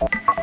you